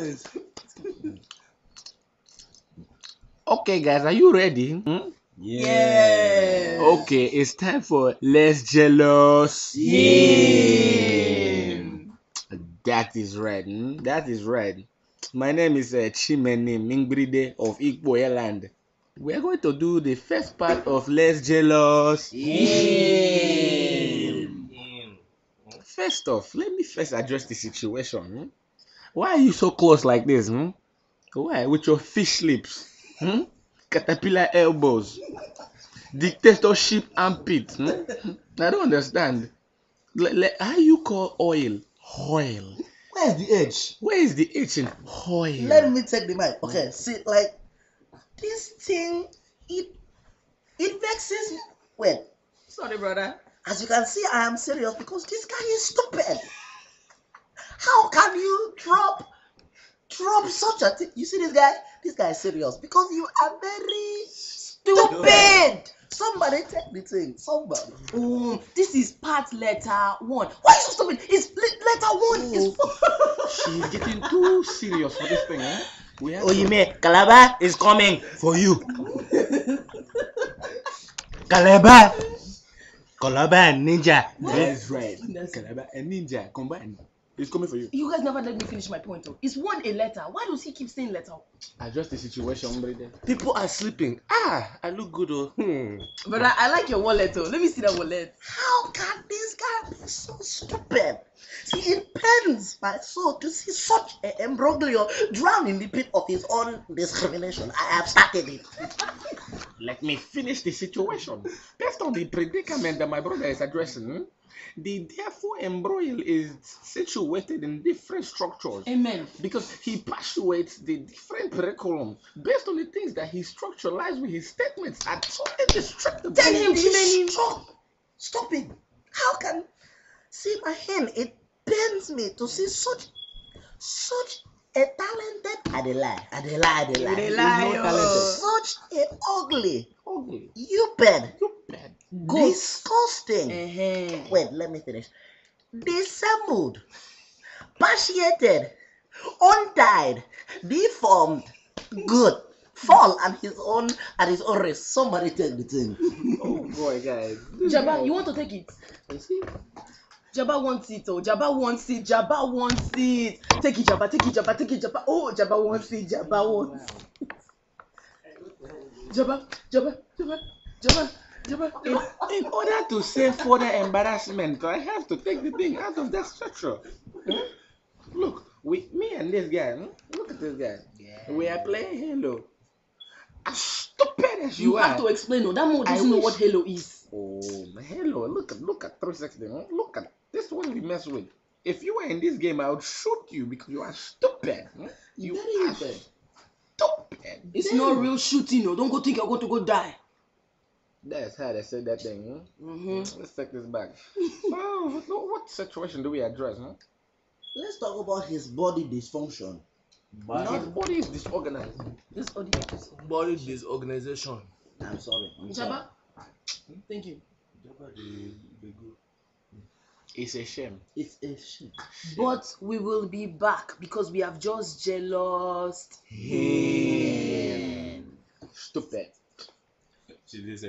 nonsense. Okay, guys, are you ready? Hmm? Yeah. Okay, it's time for Let's Jealous. Yeah. That is right. Hmm? That is right. My name is uh, Chimene Mingbride of Igbo Land. We are going to do the first part of Let's Jealous. Yeah. First off, let me first address the situation. hmm? Why are you so close like this? Hmm? Why? With your fish lips, hmm? caterpillar elbows, dictatorship armpit. Hmm? I don't understand. Le- le- how you call oil oil? Where's the edge? Where is the H in oil? Let me take the mic. Okay, see, like this thing, it it vexes me. Wait, Sorry, brother. as you can see, I am serious because this guy is stupid. How can you drop drop such a thing? You see this guy? This guy is serious because you are very stupid. Somebody take the thing. Somebody. Oh, this is part letter one. Why are you so stupid? It's le- letter one. Is She's getting too serious for this thing. Eh? We have Oh, you mean Calabar is coming for you. Calabar. Calabar ninja. That's right. That's- Calabar and Ninja combined. It's coming for you. you guys never let me finish my point. Oh. It's one a letter. Why does he keep saying letter? Adjust the situation, brother. People are sleeping. Ah, I look good. Oh. Hmm. Brother, I like your wallet. Oh. Let me see that wallet. How can this guy be so stupid? See, it pains my soul to see such an imbroglio drown in the pit of his own discrimination. I have started it. Let me finish the situation. Based on the predicament that my brother is addressing, the therefore embroil is situated in different structures Amen. because he punctuates the different curriculum based on the things that he structuralized with his statements are so indestructible. Tell him, Chimeni. Stop. Stop it. How can see my hand? It pains me to see such such a talented Adela. Adela, Adela. You dey lie, not oh. Such a ugly, Ugly. you bad, You bad. Goat. disgusting. Uh-huh. Wait, let me finish. Dissembled, passionate, untied, deformed, good, fall at his own at his own risk. Somebody take the thing. Oh boy, guys. Jabba, you want to take it? You see? Jabba wants it. Oh, Jabba wants it. Jabba wants it. Take it, Jabba. Take it, Jabba. Take it, Jabba. Oh, Jabba wants it. Jabba wants. it. Jabba, Jabba, Jabba, Jabba, Jabba. In, order to save further embarrassment, I have to take the thing out of that structure. Hmm? Look, with me and this guy, hmm? look at this guy. We are playing Halo. As stupid as you, You are. have to explain. Oh, that I doesn't know what Halo is. Oh, Halo! Look at look at 360. hmm? Look at this one we mess with. If you were in this game, I would shoot you because you are stupid. hmm? You Very are bad. stupid. It's Damn. not real shooting. Oh, don't go think you're going to go die. That's how they said that thing. hmm? Mm-hmm. Let's take this back. oh, what, what situation do we address? Huh? Let's talk about his body dysfunction. His body is disorganized. This audio is. body disorganization. I'm sorry. I'm sorry. Jabba, thank you. It's a shame. It's a shame. But we will be back because we have just jealous. Him. Stupid. Te diz.